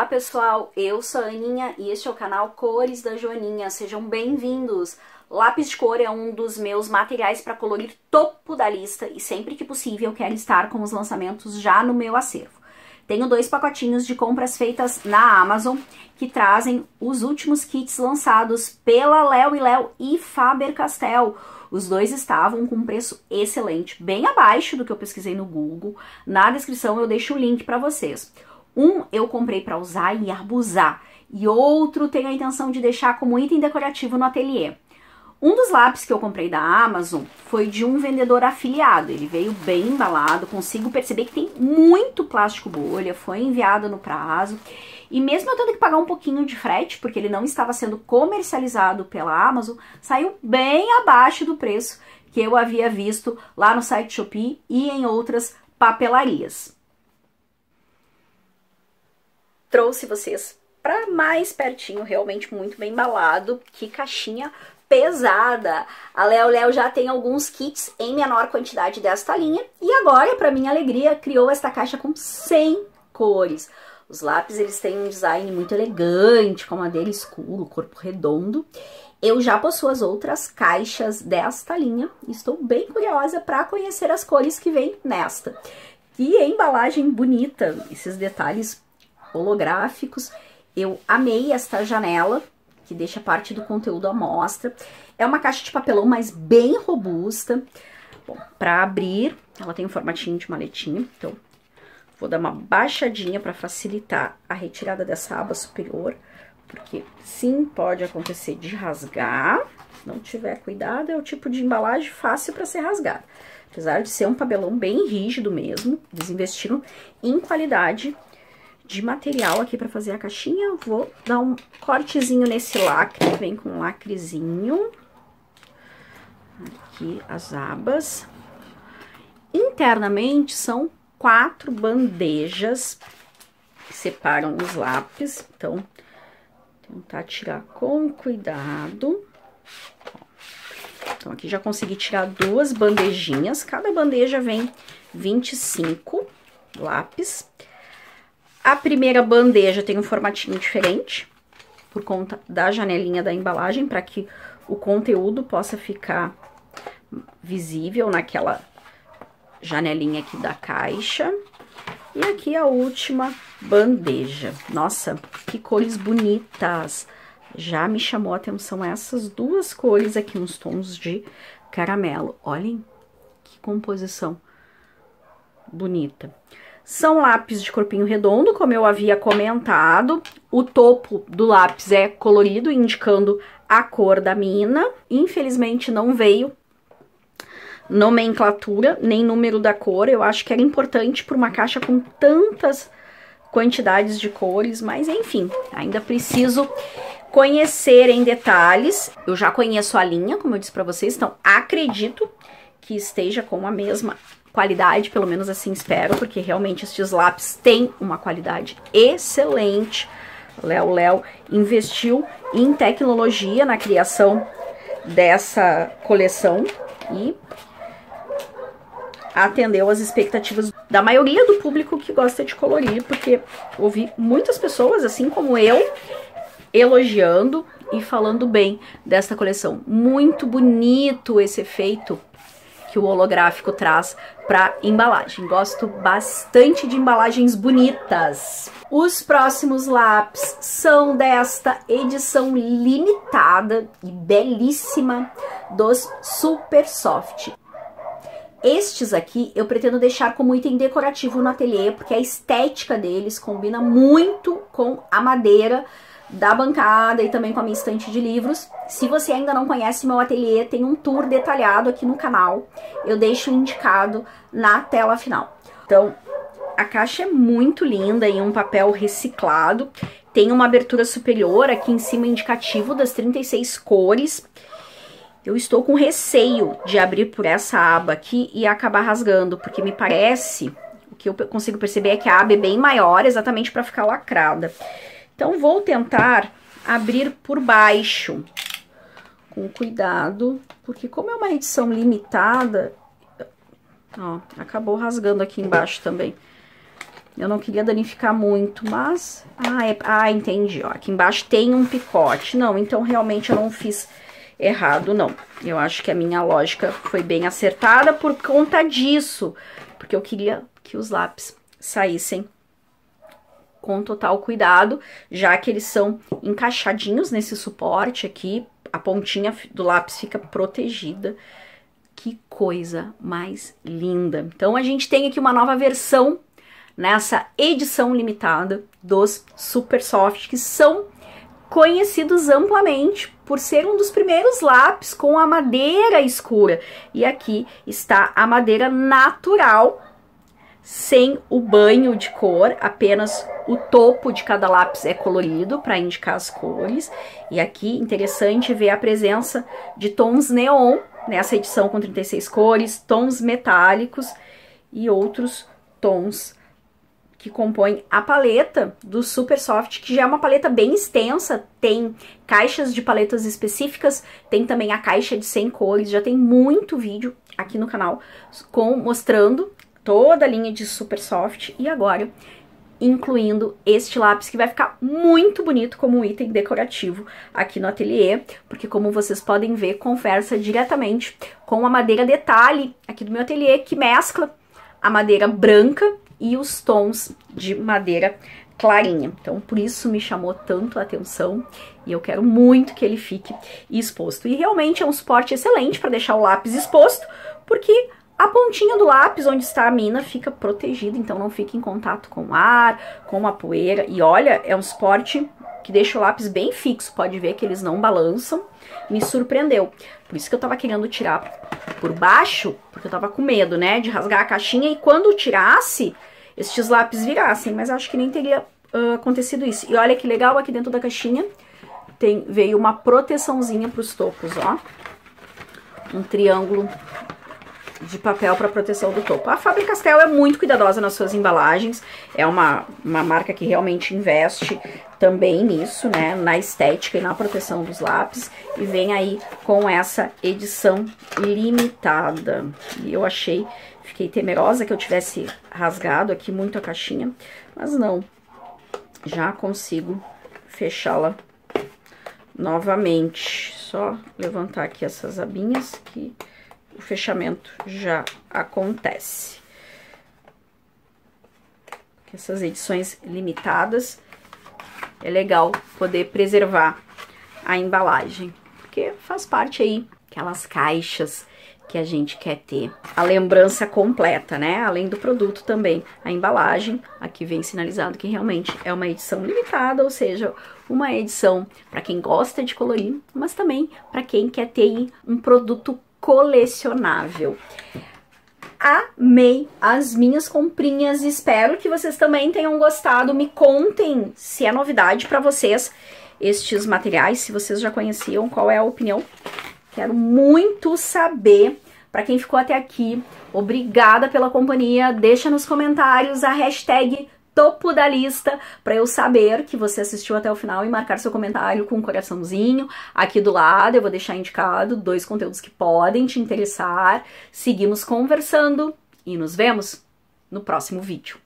Olá pessoal, eu sou a Aninha e este é o canal Cores da Joaninha, sejam bem-vindos! Lápis de cor é um dos meus materiais para colorir topo da lista e sempre que possível quero estar com os lançamentos já no meu acervo. Tenho dois pacotinhos de compras feitas na Amazon que trazem os últimos kits lançados pela Léo e Léo e Faber-Castell. Os dois estavam com um preço excelente, bem abaixo do que eu pesquisei no Google. Na descrição eu deixo o link para vocês. Um eu comprei para usar e abusar, e outro tenho a intenção de deixar como item decorativo no ateliê. Um dos lápis que eu comprei da Amazon foi de um vendedor afiliado. Ele veio bem embalado, consigo perceber que tem muito plástico bolha, foi enviado no prazo. E mesmo eu tendo que pagar um pouquinho de frete, porque ele não estava sendo comercializado pela Amazon, saiu bem abaixo do preço que eu havia visto lá no site Shopee e em outras papelarias trouxe vocês para mais pertinho, realmente muito bem embalado. Que caixinha pesada! A Léo Léo já tem alguns kits em menor quantidade desta linha e agora, para minha alegria, criou esta caixa com 100 cores. Os lápis eles têm um design muito elegante, com madeira escuro, corpo redondo. Eu já possuo as outras caixas desta linha, estou bem curiosa para conhecer as cores que vem nesta. E embalagem bonita, esses detalhes holográficos. Eu amei esta janela, que deixa parte do conteúdo à mostra. É uma caixa de papelão, mas bem robusta. Bom, para abrir, ela tem um formatinho de maletinha, então vou dar uma baixadinha para facilitar a retirada dessa aba superior, porque sim, pode acontecer de rasgar. Não tiver cuidado, é o tipo de embalagem fácil para ser rasgada. Apesar de ser um papelão bem rígido mesmo, eles investiram em qualidade de material aqui para fazer a caixinha. Vou dar um cortezinho nesse lacre, vem com um lacrezinho. Aqui as abas. Internamente são quatro bandejas que separam os lápis. Então, tentar tirar com cuidado. Então, aqui já consegui tirar duas bandejinhas. Cada bandeja vem 25 lápis. A primeira bandeja tem um formatinho diferente, por conta da janelinha da embalagem, para que o conteúdo possa ficar visível naquela janelinha aqui da caixa. E aqui a última bandeja. Nossa, que cores bonitas! Já me chamou a atenção essas duas cores aqui, uns tons de caramelo. Olhem que composição bonita. São lápis de corpinho redondo, como eu havia comentado. O topo do lápis é colorido, indicando a cor da mina. Infelizmente não veio nomenclatura, nem número da cor. Eu acho que era importante para uma caixa com tantas quantidades de cores, mas enfim, ainda preciso conhecer em detalhes. Eu já conheço a linha, como eu disse para vocês, então acredito que esteja com a mesma qualidade, pelo menos assim espero, porque realmente estes lápis têm uma qualidade excelente. Léo Léo investiu em tecnologia na criação dessa coleção e atendeu as expectativas da maioria do público que gosta de colorir, porque ouvi muitas pessoas, assim como eu, elogiando e falando bem desta coleção. Muito bonito esse efeito que o holográfico traz para embalagem. Gosto bastante de embalagens bonitas. Os próximos lápis são desta edição limitada e belíssima dos Super Soft. Estes aqui eu pretendo deixar como item decorativo no ateliê, porque a estética deles combina muito com a madeira da bancada e também com a minha estante de livros. Se você ainda não conhece meu ateliê, tem um tour detalhado aqui no canal. Eu deixo indicado na tela final. Então, a caixa é muito linda em um papel reciclado. Tem uma abertura superior aqui em cima indicativo das 36 cores. Eu estou com receio de abrir por essa aba aqui e acabar rasgando, porque me parece, o que eu consigo perceber é que a aba é bem maior, exatamente para ficar lacrada. Então, vou tentar abrir por baixo, com cuidado, porque como é uma edição limitada, ó, acabou rasgando aqui embaixo também. Eu não queria danificar muito, mas... Ah, é... ah, entendi, ó. Aqui embaixo tem um picote. Não, então realmente eu não fiz errado, não. Eu acho que a minha lógica foi bem acertada por conta disso. Porque eu queria que os lápis saíssem com total cuidado, já que eles são encaixadinhos nesse suporte aqui, a pontinha do lápis fica protegida. Que coisa mais linda! Então a gente tem aqui uma nova versão nessa edição limitada dos Super Soft, que são conhecidos amplamente por ser um dos primeiros lápis com a madeira escura. E aqui está a madeira natural sem o banho de cor, apenas o topo de cada lápis é colorido para indicar as cores. E aqui interessante ver a presença de tons neon nessa edição com 36 cores, tons metálicos e outros tons que compõem a paleta do Super Soft, que já é uma paleta bem extensa, tem caixas de paletas específicas, tem também a caixa de 100 cores, já tem muito vídeo aqui no canal com mostrando toda a linha de Super Soft e agora incluindo este lápis que vai ficar muito bonito como item decorativo aqui no ateliê, porque como vocês podem ver, conversa diretamente com a madeira detalhe aqui do meu ateliê, que mescla a madeira branca e os tons de madeira clarinha. Então, por isso me chamou tanto a atenção e eu quero muito que ele fique exposto. E realmente é um suporte excelente para deixar o lápis exposto, porque a pontinha do lápis, onde está a mina, fica protegida, então não fica em contato com o ar, com a poeira. E olha, é um suporte que deixa o lápis bem fixo, pode ver que eles não balançam. Me surpreendeu. Por isso que eu tava querendo tirar por baixo, porque eu tava com medo, né, de rasgar a caixinha e quando tirasse, estes lápis virassem. Mas acho que nem teria uh, acontecido isso. E olha que legal, aqui dentro da caixinha tem, veio uma proteçãozinha pros topos, ó. Um triângulo de papel para proteção do topo. A Faber-Castell é muito cuidadosa nas suas embalagens, é uma, uma marca que realmente investe também nisso, né, na estética e na proteção dos lápis, e vem aí com essa edição limitada. E eu achei, fiquei temerosa que eu tivesse rasgado aqui muito a caixinha, mas não, já consigo fechá-la novamente. Só levantar aqui essas abinhas que o fechamento já acontece. Essas edições limitadas é legal poder preservar a embalagem, porque faz parte aí aquelas caixas que a gente quer ter a lembrança completa, né? Além do produto também, a embalagem, aqui vem sinalizado que realmente é uma edição limitada, ou seja, uma edição para quem gosta de colorir, mas também para quem quer ter um produto colecionável. Amei as minhas comprinhas, espero que vocês também tenham gostado. Me contem se é novidade para vocês estes materiais, se vocês já conheciam, qual é a opinião. Quero muito saber. Para quem ficou até aqui, obrigada pela companhia. Deixa nos comentários a hashtag topo da lista para eu saber que você assistiu até o final e marcar seu comentário com um coraçãozinho. Aqui do lado eu vou deixar indicado dois conteúdos que podem te interessar. Seguimos conversando e nos vemos no próximo vídeo.